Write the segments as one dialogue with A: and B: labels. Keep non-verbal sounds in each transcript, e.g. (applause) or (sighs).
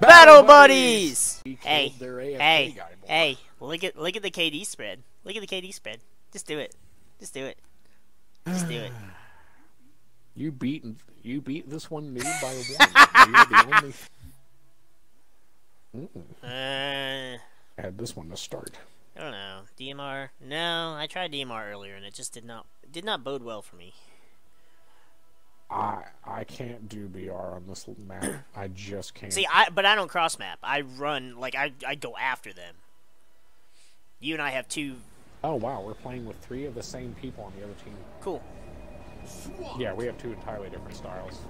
A: Battle buddies.
B: He
A: Hey, hey, hey! Look at look at the KD spread. Look at the KD spread. Just do it. Just do it. Just do it. (sighs)
B: You beat you beat this one me by one. You're the only. (laughs)
A: Uh,
B: Add this one to start.
A: I don't know. DMR? No, I tried DMR earlier and it just did not did not bode well for me.
B: I I can't do BR on this map. I just can't.
A: See, I but I don't cross map. I run like I I go after them. You and I have two.
B: oh wow, we're playing with three of the same people on the other team.
A: Cool.
B: Yeah, we have two entirely different styles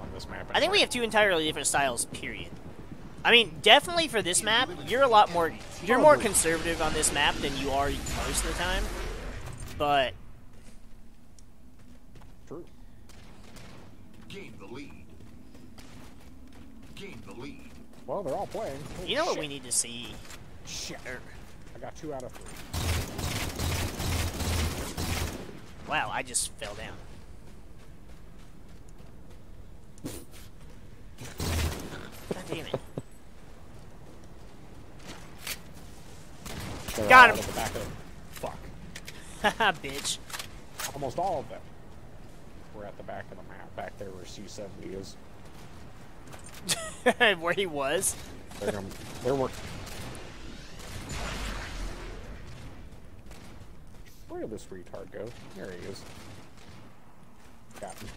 B: on this map.
A: I think we have two entirely different styles. Period. I mean, definitely for this map, you're a lot more you're more conservative on this map than you are most of the time. But
C: Gain the lead. Gain the lead.
B: Well, they're all playing. Holy
A: you know what we need to see?
B: Shit. I got two out of three.
A: Wow, I just fell down. God damn it.
B: They're
A: Got him.
B: at the back of- Fuck.
A: Haha, (laughs) bitch.
B: Almost all of them were at the back of the map, back there where C70 is. (laughs)
A: Where he was.
B: They're gonna, they're work. Where did this retard go? There he is. Got him.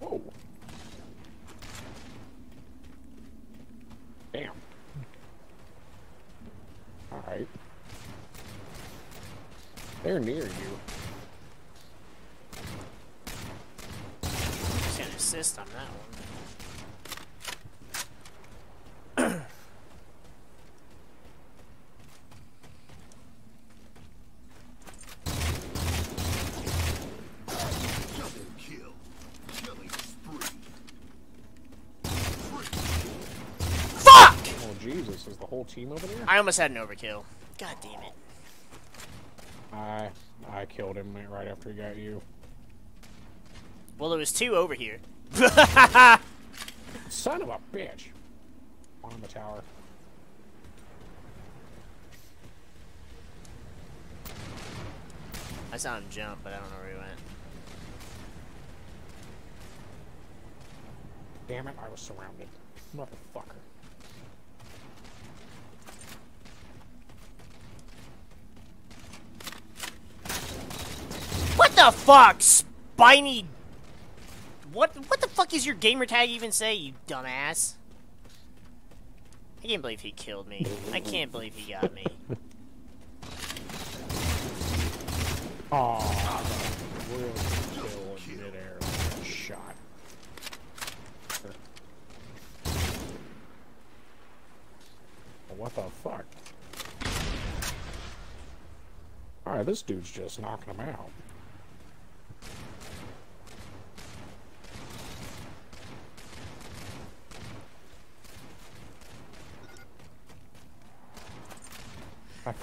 B: Whoa. Damn. Alright. They're near you.
A: Just gonna assist on that one.
C: Double kill. Killing spree.
A: Fuck!
B: Oh Jesus, is the whole team over there?
A: I almost had an overkill. God damn it.
B: I I killed him right after he got you.
A: Well, there was two over here. (laughs)
B: Son of a bitch. On the tower.
A: I saw him jump, but I don't know where he went.
B: Damn it, I was surrounded. Motherfucker.
A: What the fuck, spiny? What what the fuck is your gamer tag even say, you dumbass? I can't believe he killed me. I can't believe he got me.
B: Aw, real kill in midair with a shot. (laughs) What the fuck? Alright, this dude's just knocking him out.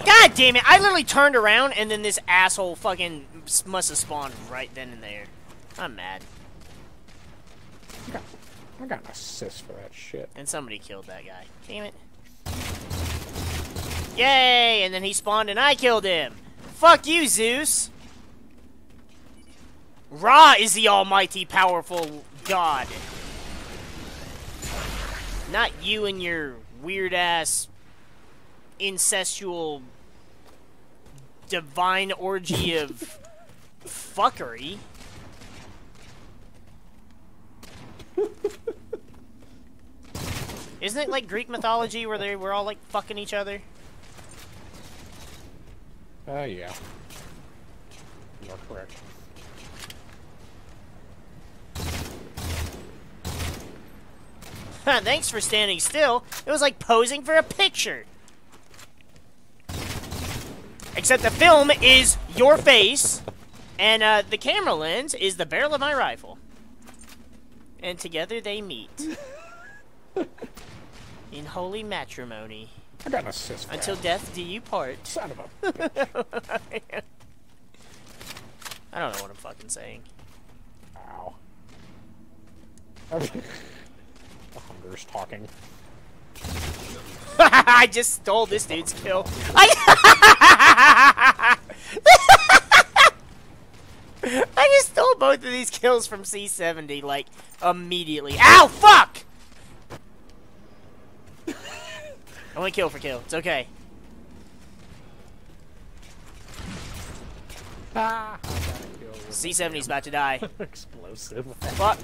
A: God damn it! I literally turned around and then this asshole fucking must have spawned right then and there. I'm mad.
B: I got, I got an assist for that shit.
A: And somebody killed that guy. Damn it. Yay! And then he spawned and I killed him. Fuck you, Zeus. Ra is the almighty powerful god. Not you and your weird ass incestual divine orgy (laughs) of fuckery. Isn't it like Greek mythology where they were all like fucking each other?
B: Uh, yeah. You're correct.
A: Thanks for standing still. It was like posing for a picture. Except the film is your face, and uh, the camera lens is the barrel of my rifle. And together they meet. (laughs) In holy matrimony.
B: I got an assist
A: Until
B: that.
A: death do you part.
B: Son of a (laughs) bitch.
A: I don't know what I'm fucking saying.
B: Ow. (laughs) Hundred monitors talking.
A: I just stole this dude's kill. I, (laughs) I just stole both of these kills from C70, like, immediately. Ow, fuck! (laughs) Only kill for kill. It's okay.
B: Ah! I got a kill with
A: C70's about to die. (laughs)
B: explosive.
A: Fuck.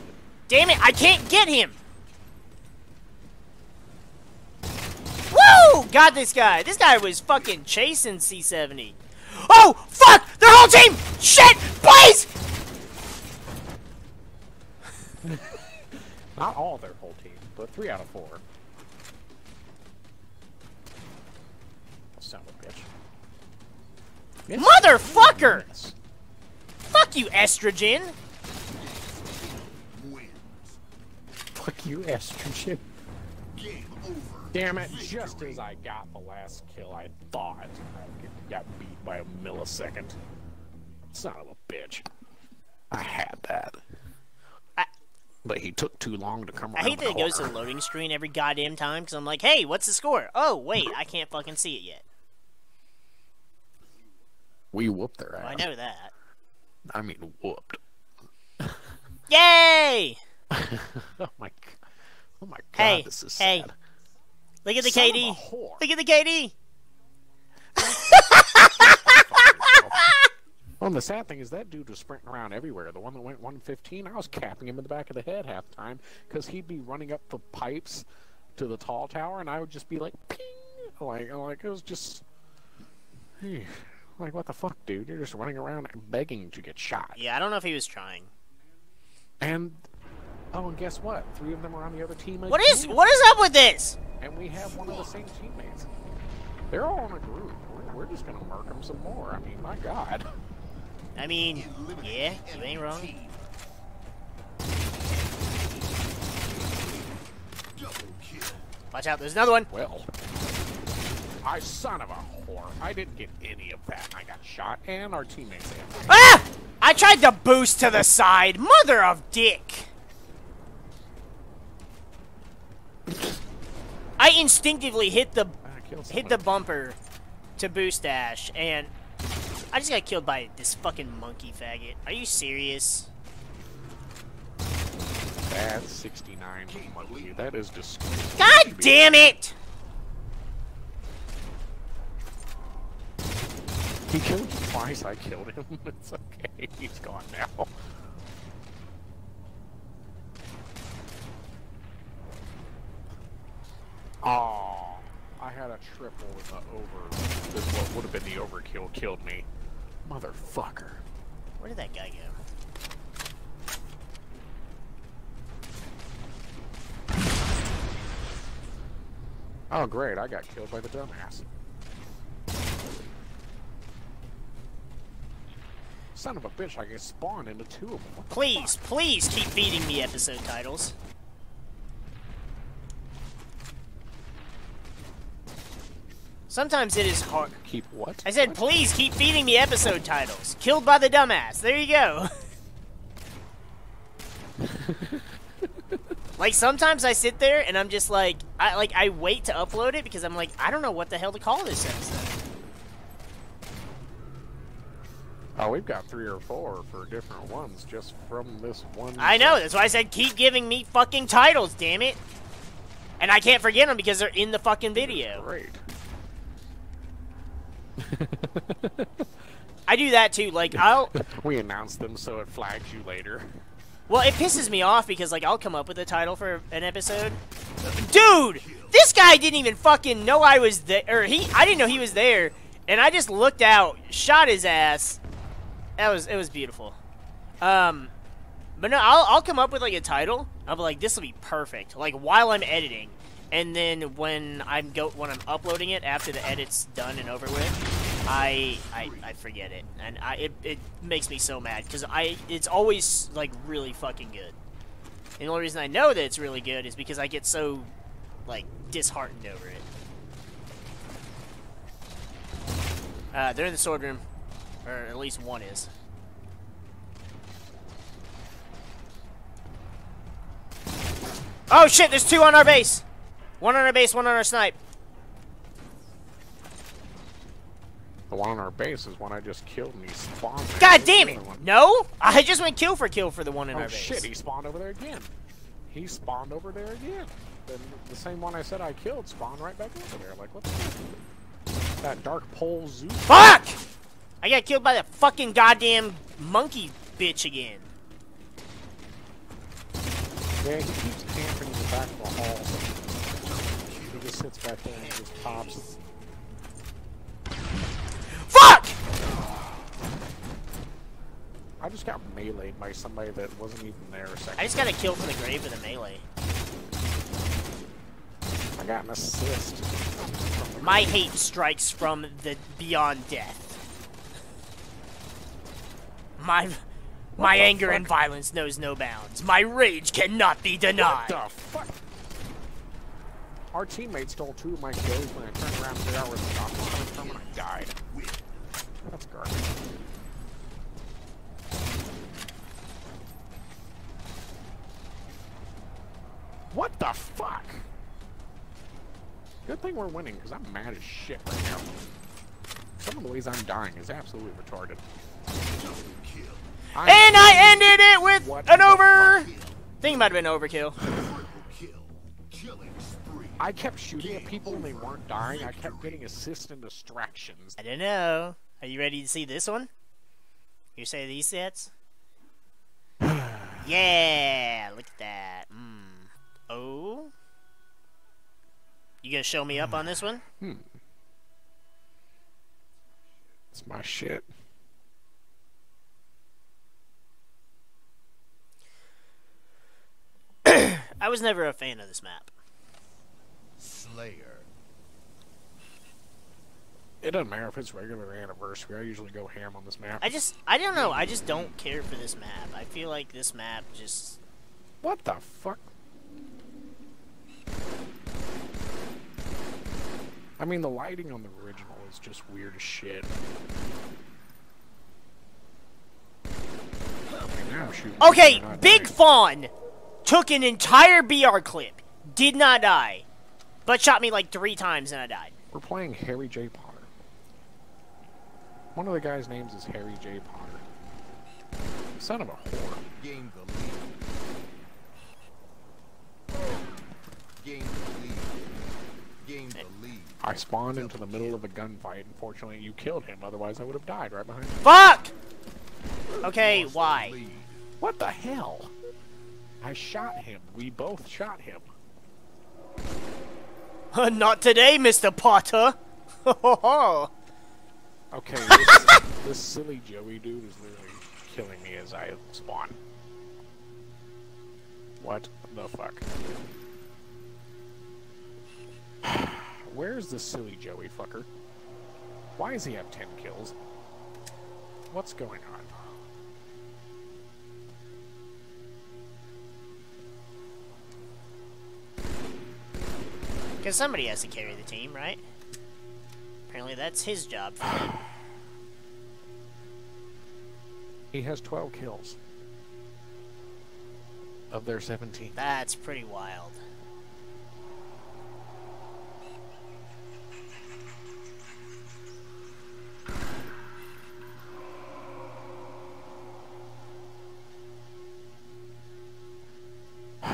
A: Damn it, I can't get him! Woo! Got this guy. This guy was fucking chasing C70. Oh, fuck! Their whole team! Shit! Please! (laughs)
B: Not all their whole team, but three out of four. Son of a bitch. Yes.
A: Motherfucker!
B: Yes.
A: Fuck you, estrogen!
B: Fuck you, estrogen.
C: Game over.
B: Damn it, just as I got the last kill, I thought I got beat by a millisecond. Son of a bitch. I had that.
A: I-
B: But he took too long to come
A: I hate that it goes to the loading screen every goddamn time, because I'm like, hey, what's the score? Oh, wait, I can't fucking see it yet.
B: We whooped their
A: Well, I know that.
B: I mean, whooped.
A: Yay! (laughs)
B: oh my, oh my god,
A: Hey,
B: this is
A: hey.
B: sad.
A: Look at the
B: Son
A: KD. Look at the KD.
B: Well, and the sad thing is that dude was sprinting around everywhere. The one that went 115, I was capping him in the back of the head half the time because he'd be running up the pipes to the tall tower, and I would just be like, ping, like, like it was just, like, what the fuck, dude? You're just running around begging to get shot.
A: Yeah, I don't know if he was trying.
B: And oh, and guess what? Three of them are on the other team.
A: What is what is up with this?
B: And we have one of the same teammates. They're all in a group. We're, we're just gonna murk them some more. I mean, my god.
A: I mean, yeah, you ain't wrong.
C: team. Double kill.
A: Watch out, there's another one.
B: Well, I son of a whore. I didn't get any of that. I got shot, and our teammates.
A: Ah! I tried to boost to the side. Mother of dick. I instinctively hit the
B: I
A: hit the bumper to boost dash, and I just got killed by this fucking monkey faggot. Are you serious?
B: That's 69 monkey. That is disgusting.
A: God damn it!
B: He killed me twice. I killed him. (laughs) It's okay. He's gone now. Oh, I had a triple with the over. This what would have been the overkill killed me. Motherfucker.
A: Where did that guy go?
B: Oh, great. I got killed by the dumbass. Son of a bitch, I get spawned into two of them.
A: Please, please keep feeding me episode titles. Sometimes it is hard.
B: fuck? Keep what?
A: I said, please keep feeding me episode titles. Killed by the dumbass. There you go. (laughs) like sometimes I sit there and I'm just like, I like I wait to upload it because I'm like, I don't know what the hell to call this episode.
B: Oh, we've got three or four for different ones just from this one.
A: I know. That's why I said keep giving me fucking titles. Damn it. And I can't forget them because they're in the fucking video.
B: Great. (laughs)
A: I do that too. Like I'll. (laughs)
B: We announced them so it flags you later.
A: Well, it pisses me off because like I'll come up with a title for an episode. Dude, this guy didn't even fucking know I was there. Or he, I didn't know he was there, and I just looked out, shot his ass. That was it was beautiful. Um, but no, I'll I'll come up with like a title. I'll be like, this will be perfect. Like while I'm editing, and then when I'm go when I'm uploading it after the edit's done and over with, I I, I forget it, and I it, it makes me so mad because I it's always like really fucking good. And the only reason I know that it's really good is because I get so like disheartened over it. Uh, they're in the sword room, or at least one is. Oh shit, there's two on our base. One on our base, one on our snipe.
B: The one on our base is one I just killed and he spawned.
A: God damn it! No? I just went kill for kill for the one in
B: Oh
A: our base.
B: shit, he spawned over there again. He spawned over there again. Then the same one I said I killed spawned right back over there. Like, what the fuck? That dark pole zoo.
A: Fuck! I got killed by the fucking goddamn monkey bitch again.
B: Yeah, he keeps camping in the back of the hall. Sits back there and just pops.
A: Fuck!
B: I just got meleeed by somebody that wasn't even there a second.
A: I just got a kill from the grave with a melee.
B: I got an assist.
A: My hate strikes from the beyond death. My my anger and violence knows no bounds. My rage cannot be denied.
B: What the fuck? Our teammate stole two of my kills when I turned around to figure out where the shot was coming from and I died. That's garbage. What the fuck? Good thing we're winning, because I'm mad as shit right now. Some of the ways I'm dying is absolutely retarded. I'm
A: And I ended it with an over. think it might have been overkill. (sighs)
B: I kept shooting at people and they weren't dying. I kept getting assists and distractions.
A: I don't know. Are you ready to see this one? You say these sets? (sighs) yeah, look at that. Mm. Oh. You gonna show me up on this one?
B: It's my shit. (coughs)
A: I was never a fan of this map.
C: Slayer.
B: It doesn't matter if it's regular anniversary. I usually go ham on this map.
A: I just, I don't know. I just don't care for this map. I feel like this map just.
B: What the fuck? I mean, the lighting on the original is just weird as shit. Okay, now I'm shooting
A: Okay,
B: people, not
A: Big
B: dying.
A: Fawn took an entire BR clip, did not die, but shot me like three times and I died.
B: We're playing Harry J. Potter. One of the guys' names is Harry J. Potter. Son of a whore.
C: Gain the lead. Gain the lead. Gain the lead.
B: I spawned into the middle of a gunfight. Unfortunately, you killed him. Otherwise, I would have died right behind you.
A: Fuck! Okay,
C: Lost
A: why?
C: lead.
B: What the hell? I shot him. We both shot him. (laughs)
A: Not today, Mr. Potter. (laughs)
B: Okay, this, this silly Joey dude is literally killing me as I spawn. What the fuck? (sighs) Where's this silly Joey fucker? Why does he have 10 kills? What's going on?
A: Because somebody has to carry the team, right? Apparently that's his job. (sighs)
B: He has 12 kills. Of their 17.
A: That's pretty wild. (sighs)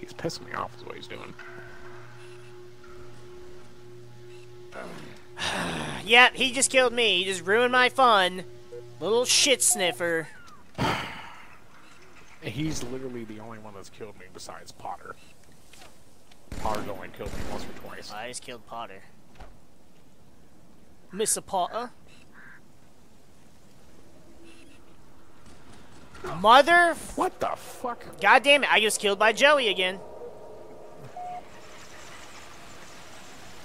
B: He's pissing me off is what he's doing.
A: Yeah, he just killed me. He just ruined my fun. Little shit sniffer.
B: He's literally the only one that's killed me besides Potter. Potter's only killed me once or twice.
A: I just killed Potter. Mr. Potter. Mother.
B: What the fuck?
A: God damn it! I was killed by Joey again.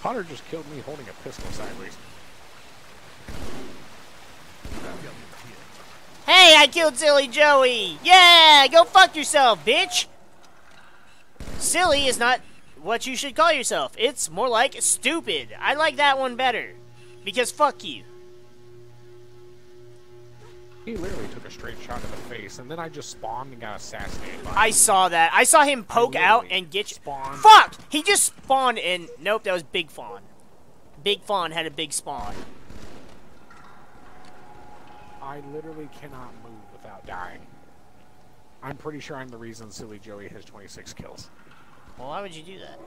B: Potter just killed me holding a pistol sideways.
A: Hey, I killed Silly Joey! Yeah, go fuck yourself, bitch! Silly is not what you should call yourself. It's more like stupid. I like that one better. Because fuck you.
B: He literally took a straight shot to the face, and then I just spawned and got assassinated. By
A: I saw that. I saw him poke out and get you.
B: spawned.
A: Fuck! He just spawned and nope, that was Big Fawn. Big Fawn had a big spawn.
B: I literally cannot move without dying. I'm pretty sure I'm the reason Silly Joey has 26 kills.
A: Well, why would you do that?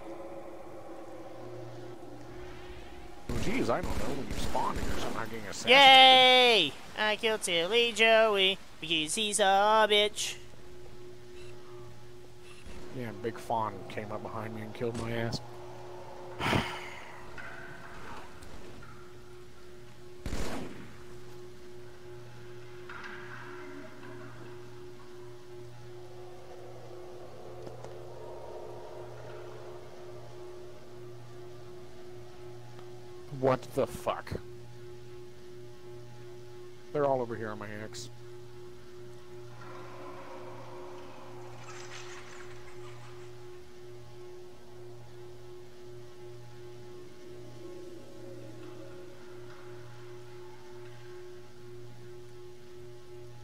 B: Oh, geez, I don't know. When you're spawning or something, I'm getting assassinated.
A: Yay! I killed Silly Joey because he's a bitch.
B: Yeah, Big Fawn came up behind me and killed my ass. (sighs) (sighs) (sighs) What the fuck? They're all over here on my X.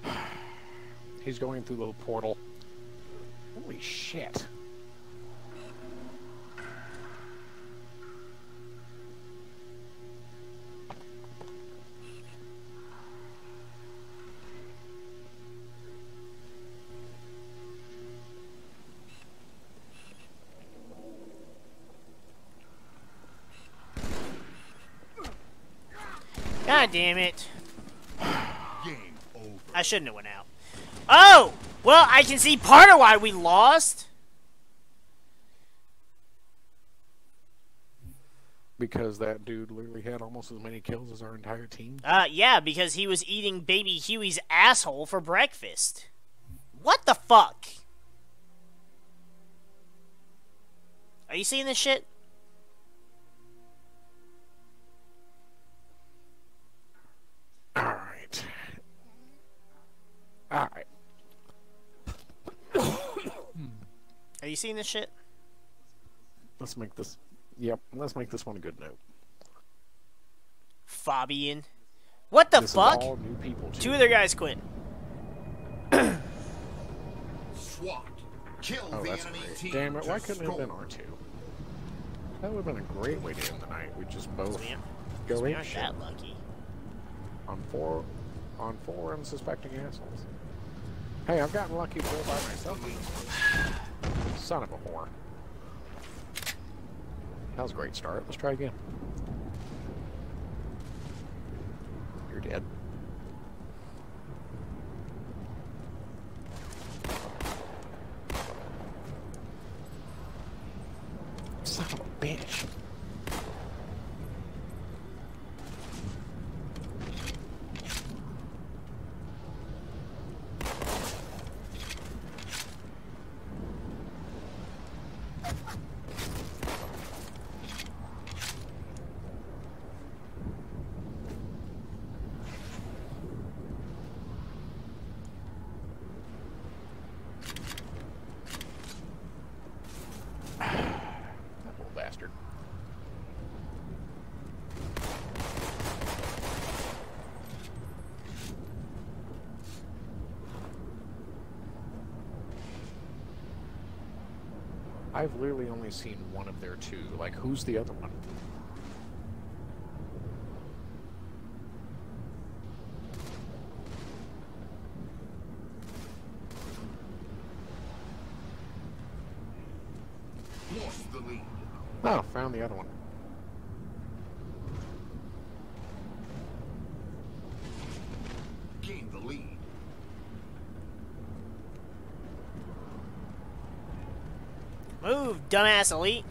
B: (sighs) He's going through the portal. Holy shit.
A: God damn it.
C: Game over.
A: I shouldn't have went out. Oh! Well, I can see part of why we lost.
B: Because that dude literally had almost as many kills as our entire team.
A: Uh, yeah, because he was eating baby Huey's asshole for breakfast. What the fuck? Are you seeing this shit? Are you seeing this shit?
B: Let's make this. Yep, let's make this one a good note.
A: Fabian. What the
B: this
A: fuck?
B: is all new people, too.
A: Two other guys quit.
C: SWAT. Kill
B: Oh,
C: the
B: that's
C: enemy
B: great.
C: team.
B: Damn it, why couldn't it have been. R2? That would have been a great way to end the night. We just both
A: We
B: go
A: we
B: in
A: aren't
B: shit
A: that lucky.
B: on four on four unsuspecting assholes. Hey, I've gotten lucky all by myself. Son of a whore. That was a great start. Let's try again. You're dead. Son of a bitch. That little I've literally only seen one of their two. Like, who's the other one?
C: Lost the lead.
B: Oh, found the other one.
C: Gained the lead.
A: Elite.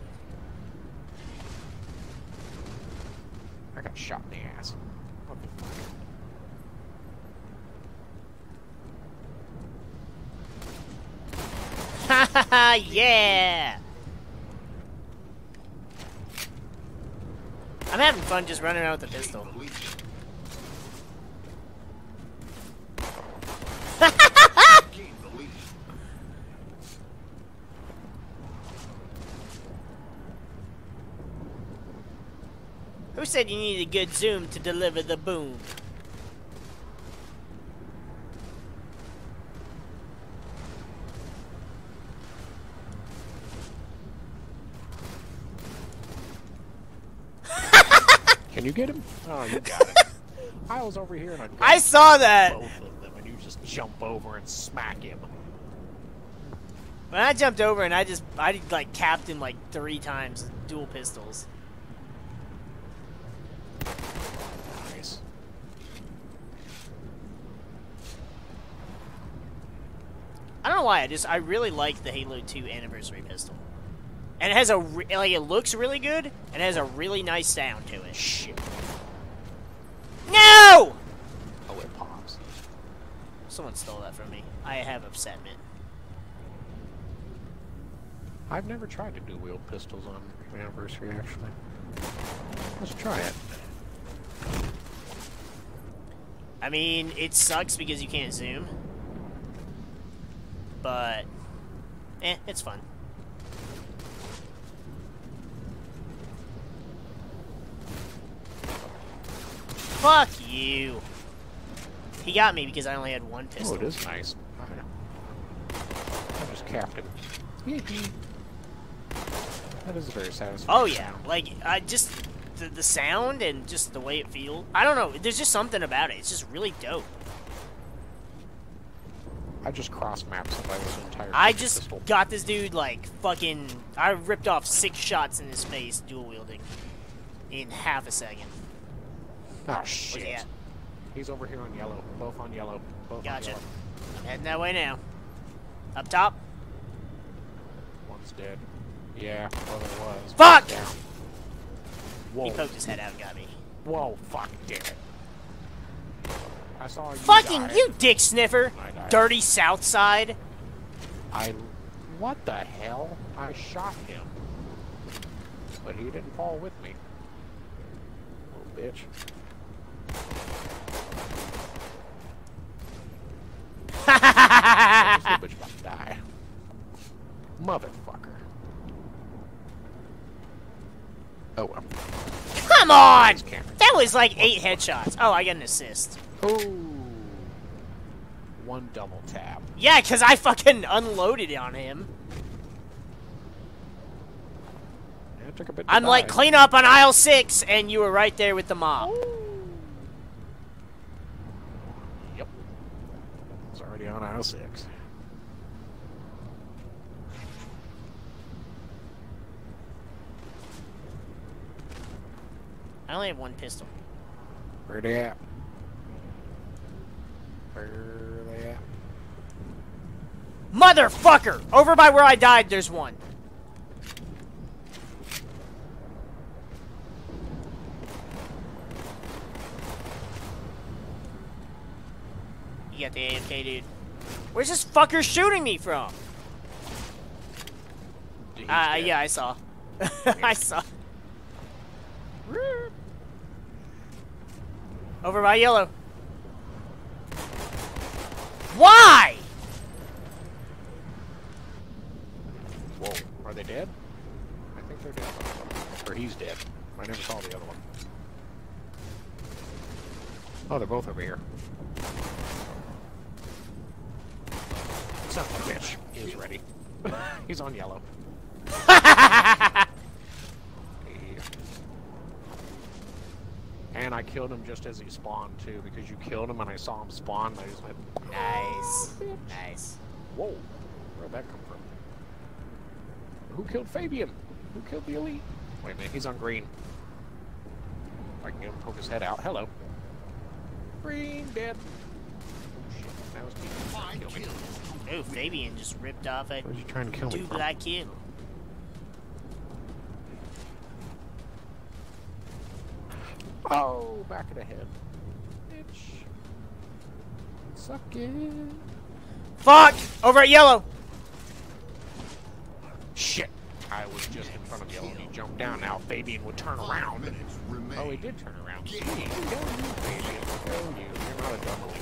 B: I got shot in the ass. What the fuck?
A: Yeah! I'm having fun just running around with a pistol. said you need a good zoom to deliver the boom? (laughs)
B: Can you get him? Oh, you got it. (laughs) I was over here and I.
A: I saw that.
B: Both of them, and you just jump over and smack him.
A: When I jumped over and I just I like capped him like three times dual pistols. Why. I just I really like the Halo 2 anniversary pistol, and it has a like it looks really good and has a really nice sound to it.
B: Shit.
A: No!
B: Oh, it pops.
A: Someone stole that from me. I have upsetment.
B: I've never tried to do wheel pistols on anniversary, actually. Let's try it.
A: I mean, it sucks because you can't zoom, but eh, it's fun. Fuck you. He got me because I only had one pistol.
B: Oh, it is nice. I, I just capped him. that is very satisfying.
A: Oh yeah,
B: sound.
A: like I just the, the sound and just the way it feels. I don't know. There's just something about it. It's just really dope.
B: I just cross mapped somebody's entire.
A: I
B: pistol.
A: just got this dude like fucking. I ripped off six shots in his face, dual wielding, in half a second.
B: Oh shit.
A: he?
B: He's over here on yellow. Both on yellow. Both
A: Gotcha.
B: on yellow.
A: I'm heading that way now. Up top.
B: One's dead. Yeah, well it was.
A: Fuck!
B: Down.
A: He poked his head out and got me.
B: Whoa, fuck, damn it. I saw you
A: Fucking
B: die.
A: you, dick sniffer! Dirty South Side.
B: I. What the hell? I shot him. But he didn't fall with me. Little bitch. this (laughs) little bitch about to die. Motherfucker. Oh well.
A: Come on!
B: It's
A: was like eight headshots. Oh, I got an assist.
B: Ooh. One double tap.
A: Yeah, because I fucking unloaded on him.
B: Yeah, took a bit
A: I'm like, clean up on aisle six, and you were right there with the mop.
B: Yep. It's already on aisle six.
A: I only have one pistol.
B: Where they at? Where they at?
A: Motherfucker! Over by where I died, there's one. You got the AFK, dude. Where's this fucker shooting me from?
B: He's
A: Uh,
B: dead.
A: yeah, I saw. (laughs) I saw. Over by yellow. Why?
B: Whoa. Are they dead? I think they're dead. Or he's dead. I never saw the other one. Oh, they're both over here. Son of a bitch. He's ready. (laughs) he's on yellow. Yeah. And I killed him just as he spawned too, because you killed him and I saw him spawn. And I just went,
A: Nice. Nice.
B: "Whoa, where'd that come from?" Who killed Fabian? Who killed the elite? Wait a minute, he's on green. I can get him to poke his head out. Hello. Green dead. Oh shit, that was me. trying to Kill me.
A: Oh, Fabian just ripped off a
B: Where's you trying to kill me
A: two
B: from?
A: black kill.
B: Oh, back of the head. Bitch. Suck it.
A: Fuck! Over at yellow.
B: Shit. I was just in front of yellow and he jumped down. Now Fabian would turn around. Oh, he did turn around. Kill you, Fabian. Kill you. You're not a double.